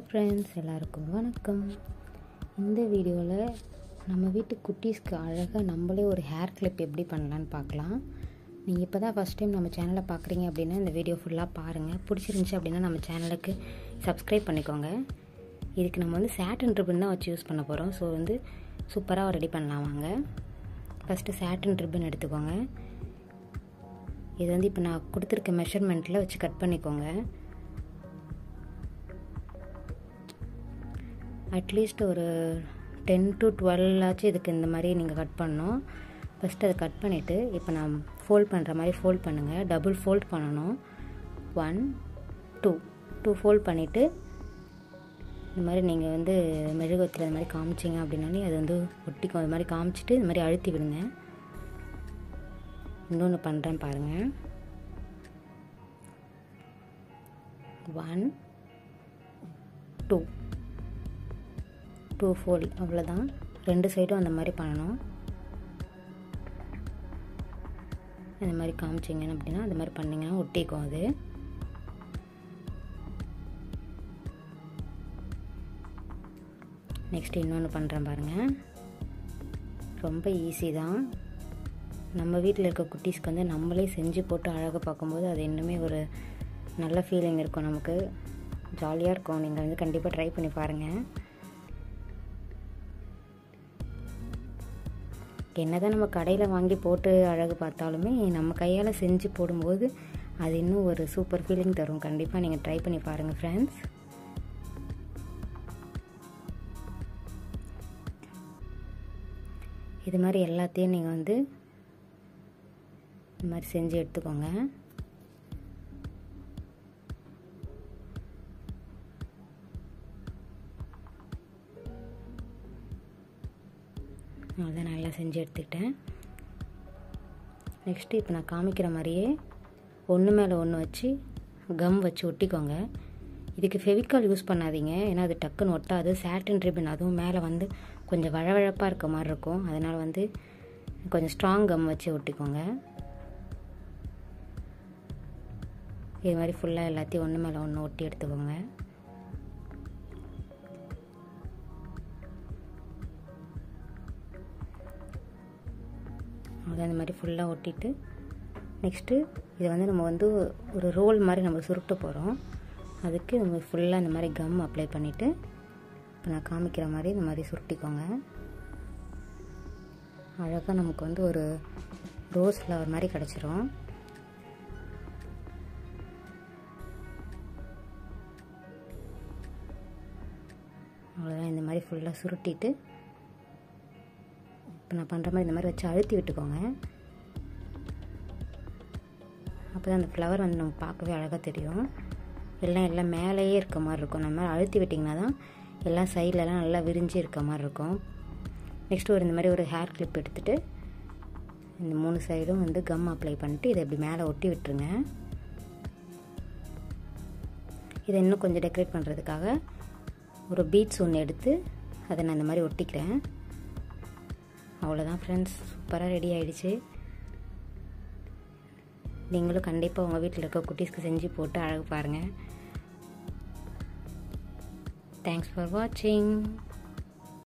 Friends எல்லாருக்கும் வணக்கம். இந்த வீடியோவில் நம்ம வீட்டு குட்டீஸ்க்கு அழகாக நம்மளே ஒரு ஹேர் கிளிப் எப்படி பண்ணலான்னு பார்க்கலாம். நீங்கள் இப்போ தான் ஃபஸ்ட் டைம் நம்ம சேனலை பார்க்குறீங்க அப்படின்னா இந்த வீடியோ ஃபுல்லாக பாருங்கள் பிடிச்சிருந்துச்சி அப்படின்னா நம்ம சேனலுக்கு சப்ஸ்கிரைப் பண்ணிக்கோங்க. இதுக்கு நம்ம வந்து சேட்டன் ரிப்பன் தான் வச்சு யூஸ் பண்ண போகிறோம் ஸோ வந்து சூப்பராக ரெடி பண்ணலாம் வாங்க. ஃபஸ்ட்டு சேட்டன் ரிப்பன் எடுத்துக்கோங்க. இது வந்து இப்போ நான் கொடுத்துருக்க மெஷர்மெண்ட்டில் வச்சு கட் பண்ணிக்கோங்க. அட்லீஸ்ட் ஒரு டென் டு டுவெல் ஆச்சு இதுக்கு இந்த மாதிரி நீங்கள் கட் பண்ணணும். ஃபஸ்ட்டு அதை கட் பண்ணிவிட்டு இப்போ நான் ஃபோல்ட் பண்ணுற மாதிரி ஃபோல்ட் பண்ணுங்கள் டபுள் ஃபோல்ட் பண்ணணும். ஒன் டூ டூ ஃபோல்ட் பண்ணிவிட்டு இந்த மாதிரி நீங்கள் வந்து மெழுகுவத்தில் இந்த மாதிரி காமிச்சிங்க அப்படின்னாலே அது வந்து ஒட்டிக்கும். அது மாதிரி காமிச்சிட்டு இந்த மாதிரி அழுத்தி விடுங்க. இன்னொன்று பண்ணுறேன் பாருங்கள் ஒன் டூ டூ ஃபோல் அவ்வளோதான் ரெண்டு சைடும் அந்த மாதிரி பண்ணணும். இந்த மாதிரி காமிச்சிங்க அப்படின்னா அந்த மாதிரி பண்ணிங்கன்னா ஒட்டிக்கும் அது. நெக்ஸ்ட் இன்னொன்று பண்ணுறேன் பாருங்கள் ரொம்ப ஈஸி தான். நம்ம வீட்டில் இருக்க குட்டீஸ்க்கு வந்து நம்மளே செஞ்சு போட்டு அழகாக பார்க்கும்போது அது இன்னுமே ஒரு நல்ல ஃபீலிங் இருக்கும் நமக்கு. ஜாலியாக இருக்கும். நீங்கள் வந்து கண்டிப்பாக ட்ரை பண்ணி பாருங்கள் என்னதான் நம்ம கடையில் வாங்கி போட்டு அழகு பார்த்தாலுமே நம்ம கையால் செஞ்சு போடும்போது அது இன்னும் ஒரு சூப்பர் ஃபீலிங் தரும். கண்டிப்பாக நீங்கள் ட்ரை பண்ணி பாருங்கள் ஃப்ரெண்ட்ஸ் இது மாதிரி எல்லாத்தையும் நீங்கள் வந்து இது மாதிரி செஞ்சு எடுத்துக்கோங்க. அதான் நல்லா செஞ்சு எடுத்துக்கிட்டேன். நெக்ஸ்ட்டு இப்போ நான் காமிக்கிற மாதிரியே ஒன்று மேலே ஒன்று வச்சு கம் வச்சு ஒட்டிக்கோங்க. இதுக்கு ஃபெவிக்கால் யூஸ் பண்ணாதீங்க. ஏன்னா அது டக்குன்னு ஒட்டாது. சாட்டன் ரிப்பன் அதுவும் மேலே வந்து கொஞ்சம் வழவழப்பாக இருக்க மாதிரி இருக்கும். அதனால் வந்து கொஞ்சம் ஸ்ட்ராங் கம் வச்சு ஒட்டிக்கோங்க. இது மாதிரி ஃபுல்லாக எல்லாத்தையும் ஒன்று மேலே ஒன்று ஒட்டி எடுத்துக்கோங்க. அதை இந்த மாதிரி ஃபுல்லாக ஒட்டிட்டு நெக்ஸ்ட்டு இதை வந்து நம்ம வந்து ஒரு ரோல் மாதிரி நம்ம சுருட்ட போகிறோம் அதுக்கு நம்ம ஃபுல்லாக இந்த மாதிரி கம் அப்ளை பண்ணிவிட்டு இப்போ நான் காமிக்கிற மாதிரி இந்த மாதிரி சுருட்டிக்கோங்க. அழகாக நமக்கு வந்து ஒரு ரோஸ் ஃப்ளவர் மாதிரி கிடச்சிரும். அவ்வளோதான் இந்த மாதிரி ஃபுல்லாக சுருட்டிட்டு இப்போ நான் பண்ணுற மாதிரி இந்த மாதிரி வச்சு அழுத்தி விட்டுக்கோங்க. அப்போ தான் அந்த ஃப்ளவர் வந்து நம்ம பார்க்கவே அழகாக தெரியும். எல்லாம் எல்லாம் மேலேயே இருக்க மாதிரி இருக்கும். நம்ம அழுத்தி விட்டிங்கன்னா தான் எல்லாம் சைட்லலாம் நல்லா விரிஞ்சு இருக்க மாதிரி இருக்கும். நெக்ஸ்ட்டு ஒரு இந்த மாதிரி ஒரு ஹேர் கிளிப் எடுத்துகிட்டு இந்த மூணு சைடும் வந்து கம் அப்ளை பண்ணிட்டு இதை இப்படி மேலே ஒட்டி விட்டுருங்க. இதை இன்னும் கொஞ்சம் டெக்கரேட் பண்ணுறதுக்காக ஒரு பீட்ஸ் ஒன்று எடுத்து அதை நான் இந்த மாதிரி ஒட்டிக்கிறேன். அவ்வளோதான் ஃப்ரெண்ட்ஸ் சூப்பராக ரெடி ஆகிடுச்சு நீங்களும் கண்டிப்பாக உங்கள் வீட்டில் இருக்க குட்டீஸ்க்கு செஞ்சு போட்டு அழகு பாருங்கள் தேங்க்ஸ் ஃபார் வாட்சிங்